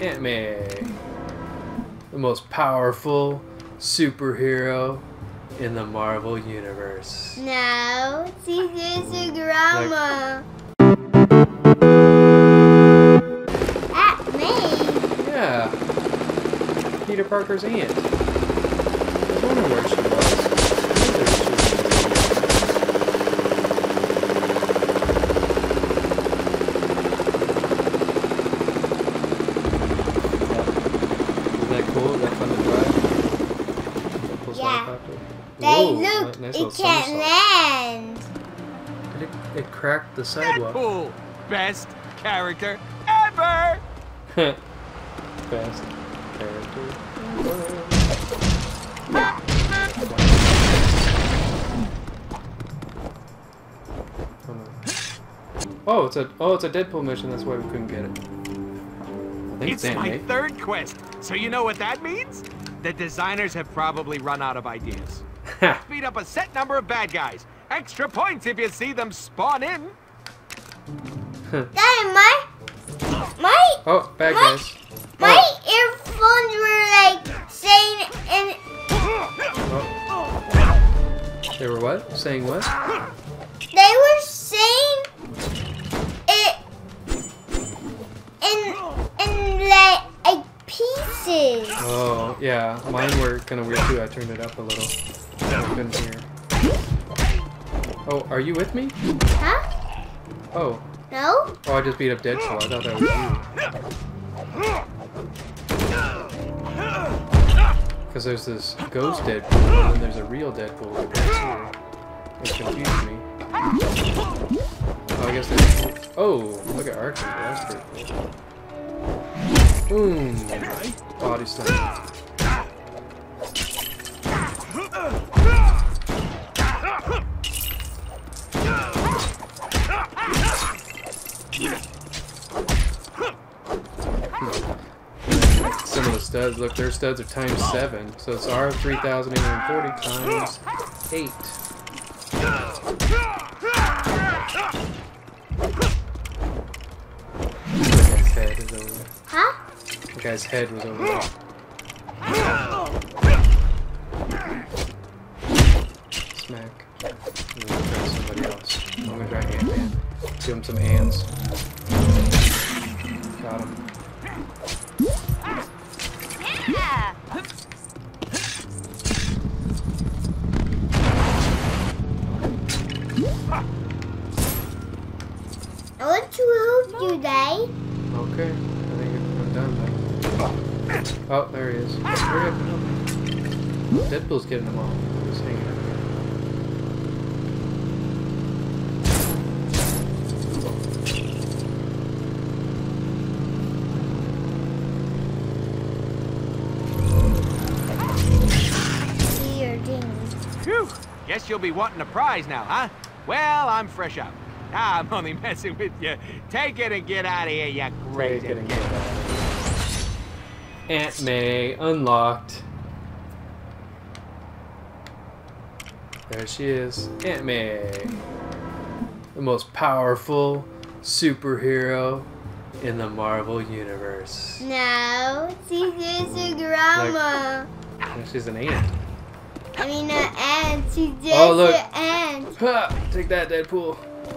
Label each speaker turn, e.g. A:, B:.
A: Aunt May. The most powerful superhero in the Marvel Universe.
B: No, she's just a grandma. At me.
A: Yeah. Peter Parker's aunt. I was wondering where she was. I knew there she was. Isn't that cool? Is that fun to drive? Deadpool's
B: Yeah.
A: helicopter.
B: They
A: Whoa,
B: look,
A: nice
B: it can't
A: somersault.
B: land.
A: It, it cracked the sidewalk.
C: Deadpool, best character ever.
A: Best character. Oh, it's a oh, it's a Deadpool mission. That's why we couldn't get it. I think
C: It's
A: it's,
C: my
A: anime.
C: third quest, so you know what that means? The designers have probably run out of ideas.
A: Ha!
C: Beat up a set number of bad guys. Extra points if you see them spawn in.
B: Daddy, my, my,
A: oh, bad
B: My-
A: guys.
B: my
A: Oh,
B: earphones were like saying, and
A: oh. They were what? Saying what?
B: they were saying it in, in like, like pieces.
A: Oh, yeah. Mine were kind of weird too. I turned it up a little. Hear. Oh, are you with me?
B: Huh?
A: Oh,
B: No?
A: oh, I just beat up Deadpool. I thought that was you. Because there's this ghost Deadpool, and then there's a real Deadpool here. Which confused me. Oh, I guess there's... Oh, look at Archie. That's pretty cool. Boom. Hmm. Body slam. Some of the studs, look, their studs are times 7. So it's our 3,840 times 8. The guy's head is over there.
B: Huh?
A: The guy's head was over there. Smack. I'm gonna try somebody else. I'm gonna try Ant-Man. Give him some hands. Got him.
B: To help you, Daddy.
A: Okay. I think I'm done then. Oh, there he is. Hurry up and help me. Deadpool's getting them all. Just hanging out here.
B: See your things.
C: Phew. Guess you'll be wanting a prize now, huh? Well, I'm fresh out. Ah, I'm only messing with you. Take it and get out of here, you
A: Take
C: crazy
A: it and
C: kid.
A: get that. Aunt May unlocked. There she is. Aunt May. The most powerful superhero in the Marvel Universe.
B: No, she's just a grandma.
A: And she's an aunt.
B: I mean, an aunt. She's just
A: Oh, look.
B: an aunt.
A: Ha! Take that, Deadpool.